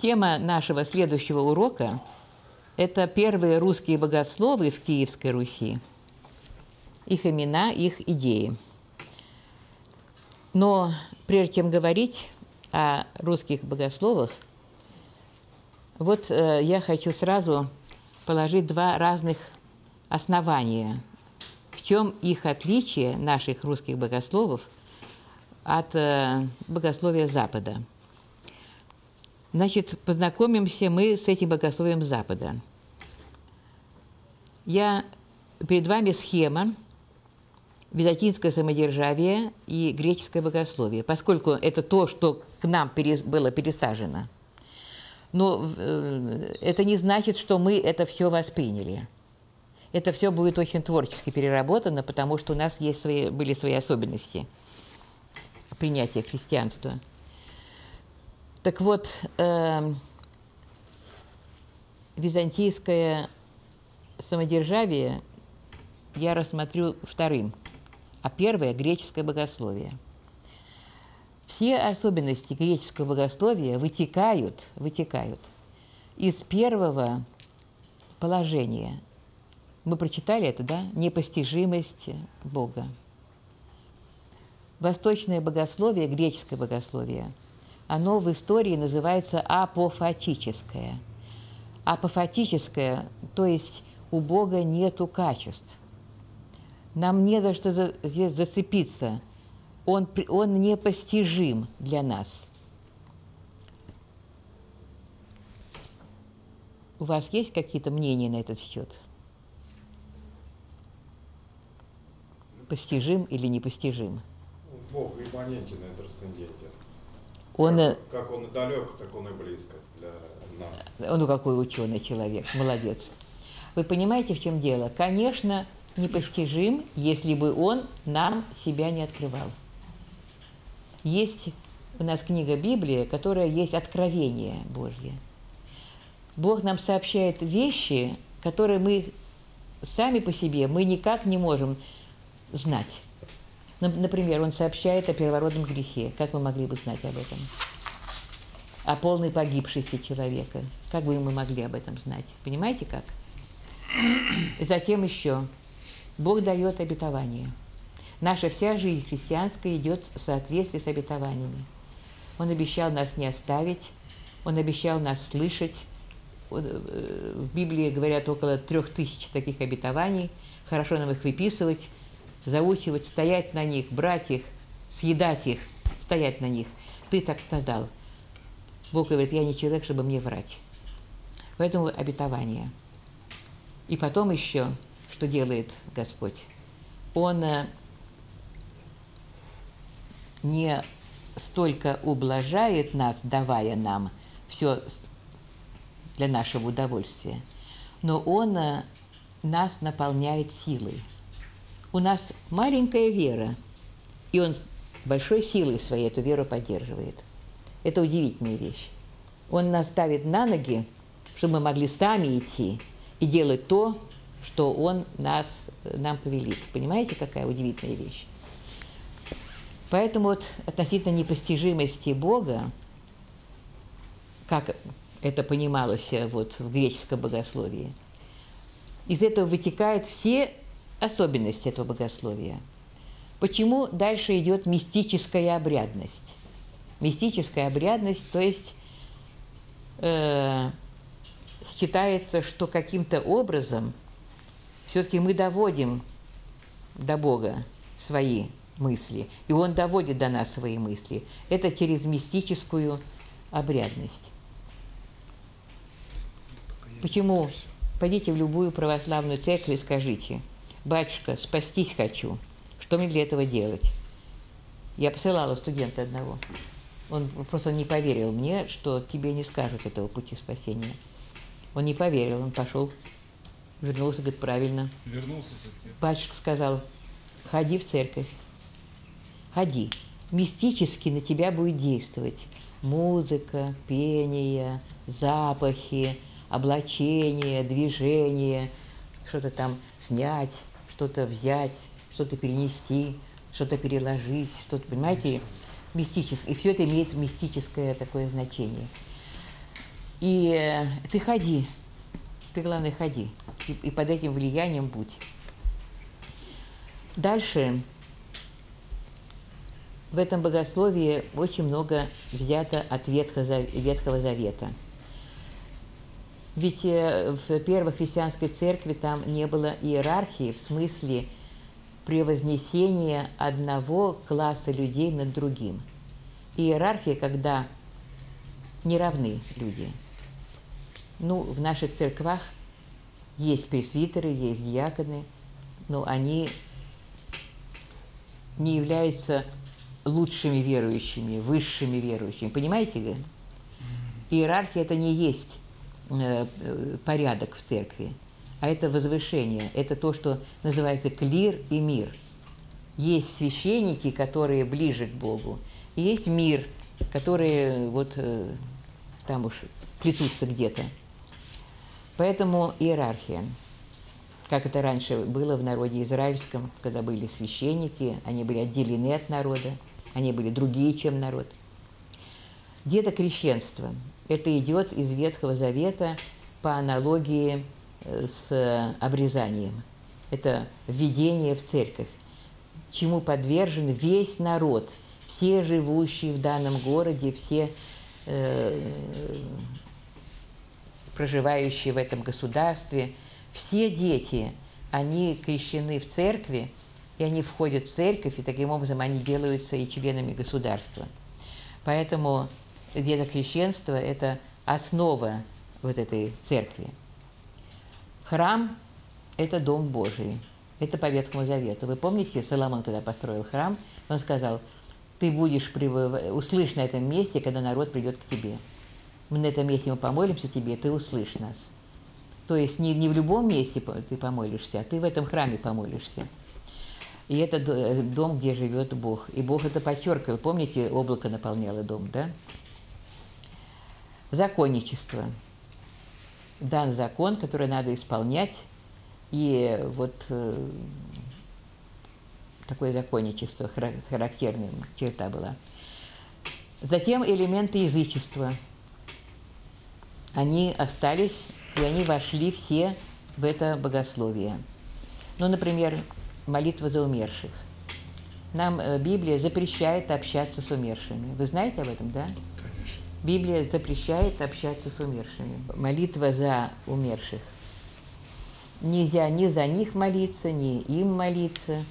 Тема нашего следующего урока – это первые русские богословы в Киевской Руси, их имена, их идеи. Но прежде чем говорить о русских богословах, вот э, я хочу сразу положить два разных основания. В чем их отличие, наших русских богословов, от э, богословия Запада? Значит, познакомимся мы с этим богословием Запада. Я перед вами схема византийское самодержавие и греческое богословие, поскольку это то, что к нам было пересажено. Но э, это не значит, что мы это все восприняли. Это все будет очень творчески переработано, потому что у нас есть свои, были свои особенности принятия христианства. Так вот, э, византийское самодержавие я рассмотрю вторым, а первое – греческое богословие. Все особенности греческого богословия вытекают, вытекают из первого положения. Мы прочитали это, да? Непостижимость Бога. Восточное богословие, греческое богословие, оно в истории называется апофатическое. Апофатическое, то есть у Бога нету качеств. Нам не за что за, здесь зацепиться. Он, он непостижим для нас. У вас есть какие-то мнения на этот счет? Постижим или непостижим? Бог имманентен и трансцендентен. Он, как, как он далек, так он и близко для нас. Ну, какой ученый человек, молодец. Вы понимаете, в чем дело? Конечно, непостижим, если бы он нам себя не открывал. Есть у нас книга Библия, которая есть откровение Божье. Бог нам сообщает вещи, которые мы сами по себе, мы никак не можем знать. Например, он сообщает о первородном грехе. Как мы могли бы знать об этом? О полной погибшести человека. Как бы мы могли об этом знать? Понимаете как? Затем еще Бог дает обетование. Наша вся жизнь христианская идет в соответствии с обетованиями. Он обещал нас не оставить, Он обещал нас слышать. Э, в Библии говорят около трех тысяч таких обетований. Хорошо нам их выписывать, заучивать, стоять на них, брать их, съедать их, стоять на них. Ты так сказал. Бог говорит, я не человек, чтобы мне врать. Поэтому обетование. И потом еще, что делает Господь? Он э, не столько ублажает нас, давая нам все для нашего удовольствия, но Он э, нас наполняет силой – у нас маленькая вера, и он большой силой своей эту веру поддерживает. Это удивительная вещь. Он нас ставит на ноги, чтобы мы могли сами идти и делать то, что Он нас, нам повелит. Понимаете, какая удивительная вещь? Поэтому вот относительно непостижимости Бога, как это понималось вот в греческом богословии, из этого вытекают все особенность этого богословия. Почему дальше идет мистическая обрядность? Мистическая обрядность, то есть э, считается, что каким-то образом все-таки мы доводим до Бога свои мысли, и Он доводит до нас свои мысли. Это через мистическую обрядность. Почему? Пойдите в любую православную церковь и скажите – «Батюшка, спастись хочу. Что мне для этого делать?» Я посылала студента одного. Он просто не поверил мне, что тебе не скажут этого пути спасения. Он не поверил, он пошел, вернулся, говорит, правильно. Вернулся все-таки? Батюшка сказал, ходи в церковь, ходи. Мистически на тебя будет действовать музыка, пение, запахи, облачение, движение, что-то там снять, что-то взять, что-то перенести, что-то переложить, что-то, понимаете, мистическое. И все это имеет мистическое такое значение. И э, ты ходи, ты, главное, ходи, и, и под этим влиянием будь. Дальше в этом богословии очень много взято от Ветхого, Ветхого Завета. Ведь э, в первой христианской церкви там не было иерархии в смысле превознесения одного класса людей над другим. Иерархия, когда не равны люди. Ну, в наших церквах есть пресвитеры, есть диаконы, но они не являются лучшими верующими, высшими верующими. Понимаете ли? Иерархия – это не есть порядок в церкви, а это возвышение. Это то, что называется клир и мир. Есть священники, которые ближе к Богу, и есть мир, которые вот э, там уж плетутся где-то. Поэтому иерархия как это раньше было в народе израильском, когда были священники, они были отделены от народа, они были другие, чем народ. Детокрещенство – это идет из Ветхого Завета по аналогии э, с обрезанием. Это введение в церковь, чему подвержен весь народ, все живущие в данном городе, все э, проживающие в этом государстве – все дети, они крещены в церкви, и они входят в церковь, и таким образом они делаются и членами государства. Поэтому детокрещенство – это основа вот этой церкви. Храм – это Дом Божий. Это по Ветхому Завету. Вы помните, Соломон, когда построил храм, он сказал, ты будешь пребыв... услышь на этом месте, когда народ придет к тебе. Мы на этом месте мы помолимся тебе, ты услышь нас. То есть не, не в любом месте ты помолишься, а ты в этом храме помолишься. И это э, дом, где живет Бог. И Бог это подчеркивал. Помните, облако наполняло дом, да? Законничество. Дан закон, который надо исполнять. И вот э, такое законничество характерная черта была. Затем элементы язычества. Они остались и они вошли все в это богословие. Ну, например, молитва за умерших. Нам э, Библия запрещает общаться с умершими. Вы знаете об этом, да? Конечно. Библия запрещает общаться с умершими. Молитва за умерших. Нельзя ни за них молиться, ни им молиться.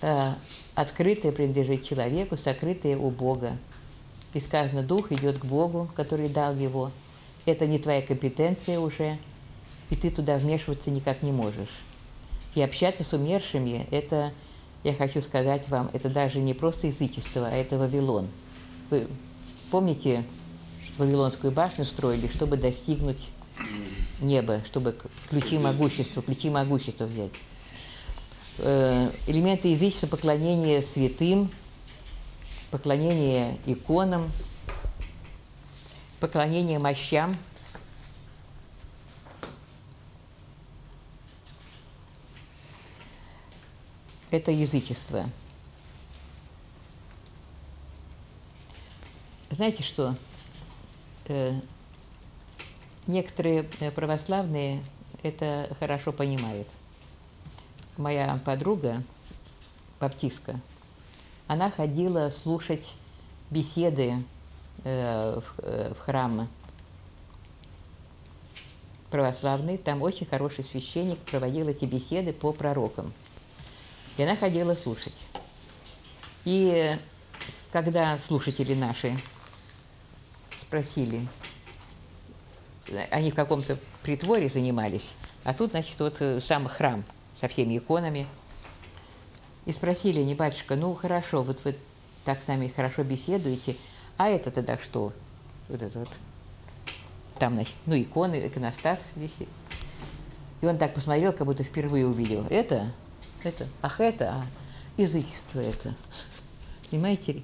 Э, открытое принадлежит человеку, сокрытое у Бога. И сказано, Дух идет к Богу, который дал его – это не твоя компетенция уже, и ты туда вмешиваться никак не можешь. И общаться с умершими – это, я хочу сказать вам, это даже не просто язычество, а это Вавилон. Помните, Вавилонскую башню строили, чтобы достигнуть неба, чтобы ключи могущества, ключи могущества взять. Э, элементы язычества – поклонение святым, поклонение иконам – поклонение мощам. Это язычество. Знаете что? Э, некоторые православные это хорошо понимают. Моя подруга, баптистка, она ходила слушать беседы Э, в, э, в храм православный, там очень хороший священник проводил эти беседы по пророкам. И она ходила слушать. И когда слушатели наши спросили, они в каком-то притворе занимались, а тут, значит, вот э, сам храм со всеми иконами. И спросили они, батюшка, ну хорошо, вот вы так с нами хорошо беседуете, а это тогда что? Вот это вот. Там, значит, ну, иконы, иконостас висит. И он так посмотрел, как будто впервые увидел. Это, это, ах, это, а язычество это. Понимаете?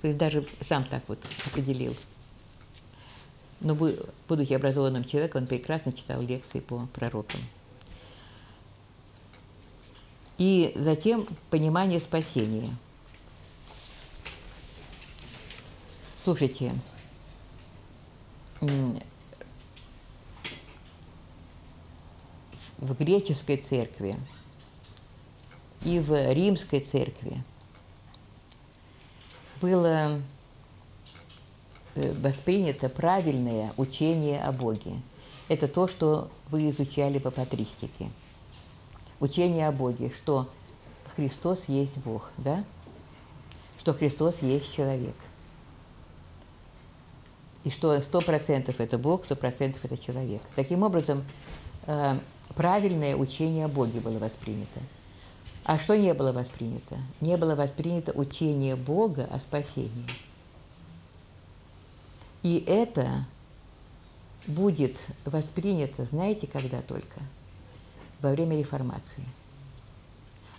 То есть даже сам так вот определил. Но будучи образованным человеком, он прекрасно читал лекции по пророкам. И затем понимание спасения – Слушайте, в греческой церкви и в римской церкви было воспринято правильное учение о Боге. Это то, что вы изучали по патристике. Учение о Боге, что Христос есть Бог, да? Что Христос есть человек. И что сто процентов это Бог, сто процентов это человек. Таким образом, э, правильное учение о Боге было воспринято. А что не было воспринято? Не было воспринято учение Бога о спасении. И это будет воспринято, знаете, когда только? Во время реформации.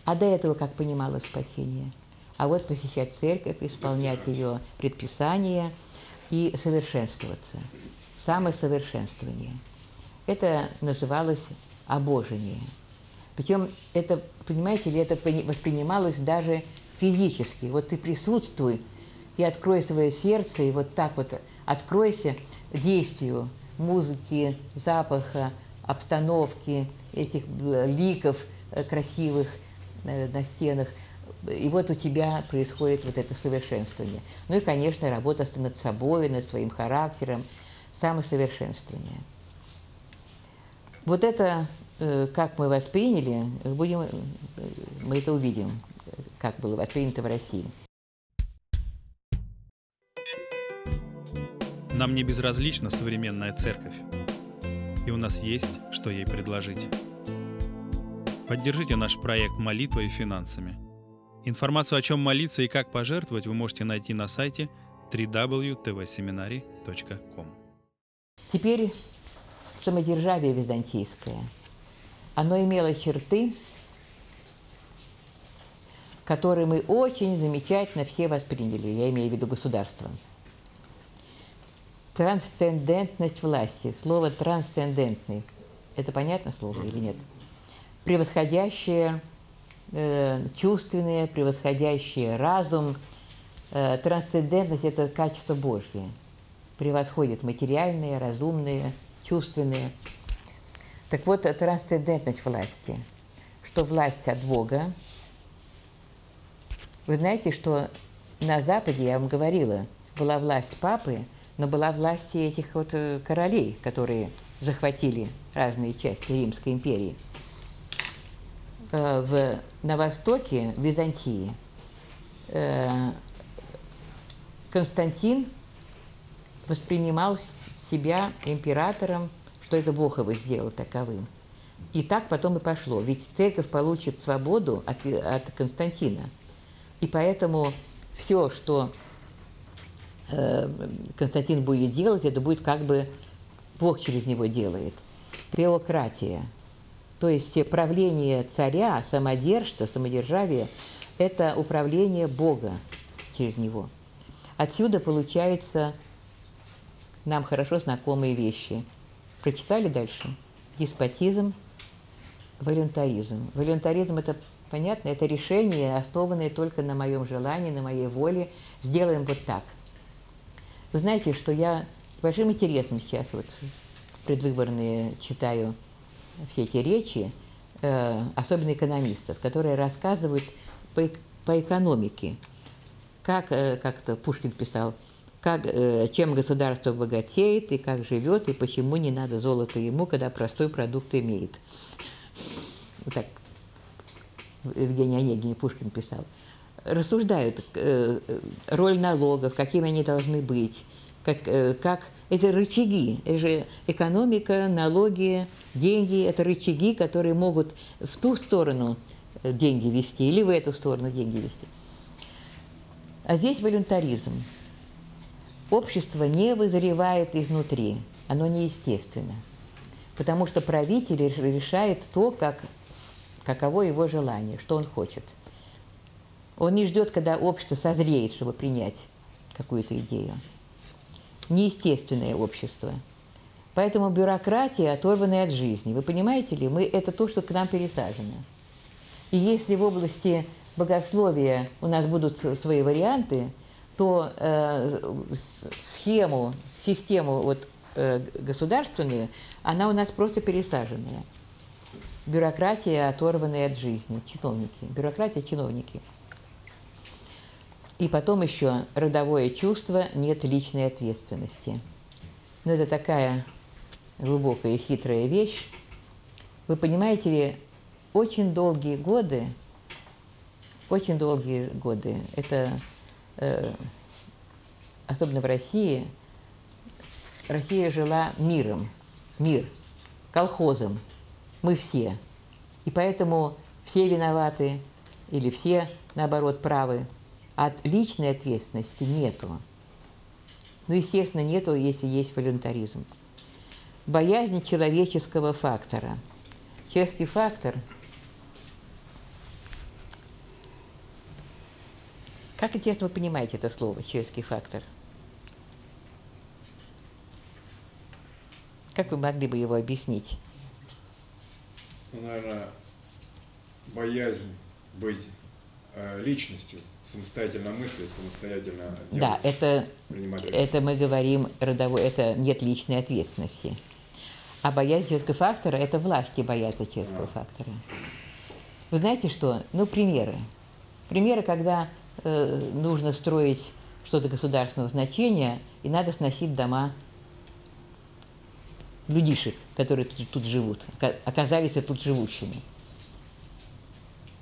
А до этого как понималось спасение? А вот посещать церковь, исполнять ее предписания и совершенствоваться. Самосовершенствование. Это называлось обожение. Причем это, понимаете ли, это воспринималось даже физически. Вот ты присутствуй и открой свое сердце, и вот так вот откройся действию музыки, запаха, обстановки, этих э, ликов э, красивых э, на стенах. И вот у тебя происходит вот это совершенствование. Ну и, конечно, работа над собой, над своим характером, самосовершенствование. Вот это, как мы восприняли, будем, мы это увидим, как было воспринято в России. Нам не безразлична современная церковь, и у нас есть, что ей предложить. Поддержите наш проект молитвой и финансами. Информацию, о чем молиться и как пожертвовать, вы можете найти на сайте www.tvseminary.com. Теперь самодержавие византийское. Оно имело черты, которые мы очень замечательно все восприняли, я имею в виду государство – Трансцендентность власти. Слово трансцендентный. Это понятно слово или нет? Превосходящее э, чувственное, превосходящее разум. Э, трансцендентность – это качество Божье. Превосходит материальные, разумные, чувственные. Так вот, трансцендентность власти. Что власть от Бога. Вы знаете, что на Западе, я вам говорила, была власть папы – но была власть этих вот э, королей, которые захватили разные части Римской империи. Э, в, на востоке, в Византии, э, Константин воспринимал себя императором, что это Бог его сделал таковым. И так потом и пошло. Ведь церковь получит свободу от, от Константина. И поэтому все, что Константин будет делать, это будет как бы Бог через него делает. Теократия. То есть правление царя, самодержца, самодержавие – это управление Бога через него. Отсюда получаются нам хорошо знакомые вещи. Прочитали дальше? Деспотизм, волюнтаризм. Волюнтаризм – это понятно, это решение, основанное только на моем желании, на моей воле. Сделаем вот так – вы знаете, что я большим интересом сейчас вот предвыборные читаю все эти речи, э, особенно экономистов, которые рассказывают по, по экономике, как, э, как-то Пушкин писал, как, э, чем государство богатеет и как живет, и почему не надо золото ему, когда простой продукт имеет. Вот так Евгений Онегин Пушкин писал рассуждают э, роль налогов, какими они должны быть, как, э, как это рычаги, это же экономика, налоги, деньги, это рычаги, которые могут в ту сторону э, деньги вести или в эту сторону деньги вести. А здесь волюнтаризм. Общество не вызревает изнутри, оно неестественно, потому что правитель решает то, как, каково его желание, что он хочет – он не ждет, когда общество созреет, чтобы принять какую-то идею. Неестественное общество. Поэтому бюрократия оторванная от жизни. Вы понимаете ли, мы, это то, что к нам пересажено. И если в области богословия у нас будут свои варианты, то э, схему, систему вот, э, государственную, она у нас просто пересаженная. Бюрократия, оторванная от жизни, чиновники. Бюрократия, чиновники. И потом еще родовое чувство, нет личной ответственности. Но это такая глубокая и хитрая вещь. Вы понимаете ли, очень долгие годы, очень долгие годы, это э, особенно в России, Россия жила миром, мир, колхозом, мы все. И поэтому все виноваты или все, наоборот, правы. От личной ответственности нету. Ну, естественно, нету, если есть волюнтаризм. Боязнь человеческого фактора. Человеческий фактор – Как интересно вы понимаете это слово, человеческий фактор? Как вы могли бы его объяснить? Ну, наверное, боязнь быть личностью, самостоятельно мыслить, самостоятельно делать, Да, это, это мы говорим родовой, это нет личной ответственности. А боязнь человеческого фактора – это власти боятся человеческого фактора. Вы знаете что? Ну, примеры. Примеры, когда э, нужно строить что-то государственного значения, и надо сносить дома людишек, которые тут, тут живут, ока- оказались тут живущими.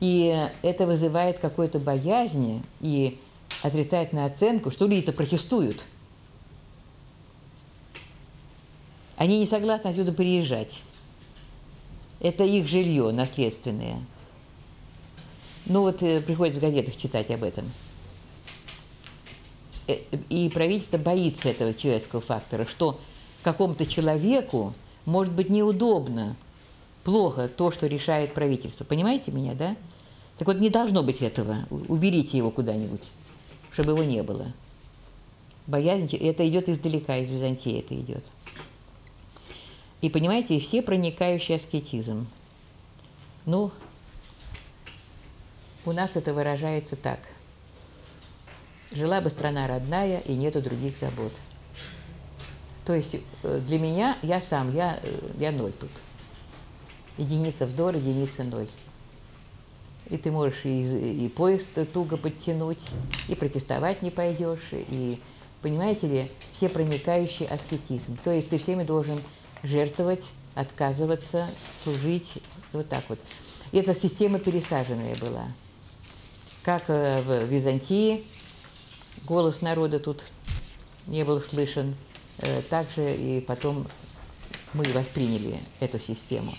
И это вызывает какую-то боязнь и отрицательную оценку, что люди-то протестуют. Они не согласны отсюда переезжать. Это их жилье наследственное. Ну вот э, приходится в газетах читать об этом. Э, И правительство боится этого человеческого фактора, что какому-то человеку может быть неудобно, плохо то, что решает правительство. Понимаете меня, да? Так вот, не должно быть этого. Уберите его куда-нибудь, чтобы его не было. Боязнь, это идет издалека, из Византии это идет. И понимаете, все проникающий аскетизм. Ну, у нас это выражается так. Жила бы страна родная, и нету других забот. То есть э, для меня, я сам, я, э, я ноль тут. Единица вздор, единица ноль. И ты можешь и, и поезд туго подтянуть, и протестовать не пойдешь, и, понимаете ли, все проникающий аскетизм. То есть ты всеми должен жертвовать, отказываться, служить, вот так вот. И эта система пересаженная была. Как э, в Византии голос народа тут не был слышен, э, так же и потом мы восприняли эту систему.